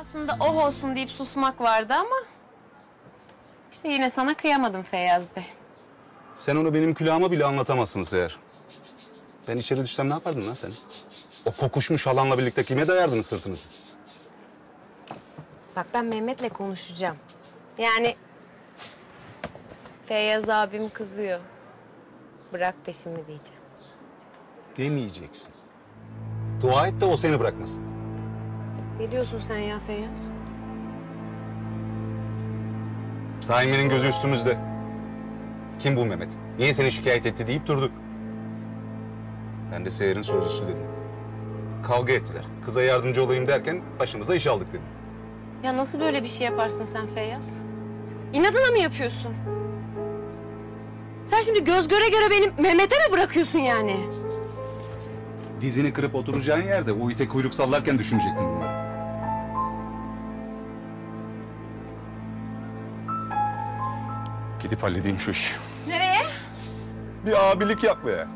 Aslında oh olsun deyip susmak vardı ama... ...işte yine sana kıyamadım Feyyaz Bey. Sen onu benim külahıma bile anlatamazsın Seher. Ben içeri düşsem ne yapardın lan sen? O kokuşmuş halanla birlikte kime dayardınız sırtınızı? Bak ben Mehmet'le konuşacağım. Yani... Feyyaz abim kızıyor. Bırak peşimi diyeceğim. Demeyeceksin. Dua et de o seni bırakmasın. Ne diyorsun sen ya Feyyaz? Saime'nin gözü üstümüzde. Kim bu Mehmet? Niye seni şikayet etti deyip durdu. Ben de Seher'in sözlüsü dedim. Kavga ettiler. Kıza yardımcı olayım derken başımıza iş aldık dedim. Ya nasıl böyle bir şey yaparsın sen Feyyaz? İnadına mı yapıyorsun? Sen şimdi göz göre göre beni Mehmet'e mi bırakıyorsun yani? Dizini kırıp oturacağın yerde o ite kuyruk sallarken düşünecektin Gidip halledeyim şu işi. Nereye? Bir abilik yap be.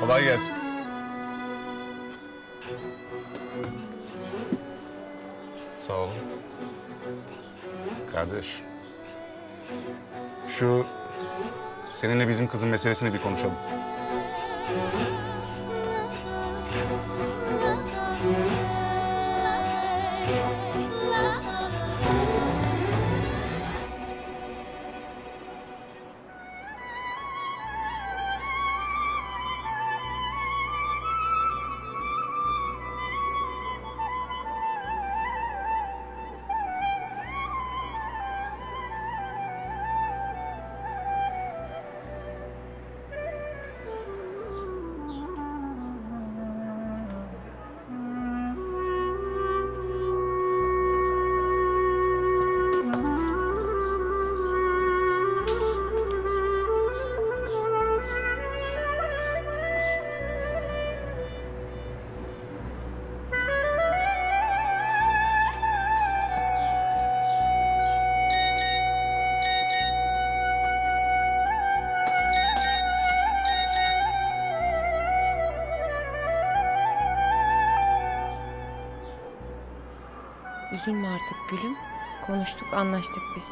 Kolay gelsin. Sağ olun. Kardeş. Şu seninle bizim kızın meselesini bir konuşalım. Üzülme artık gülüm. Konuştuk, anlaştık biz.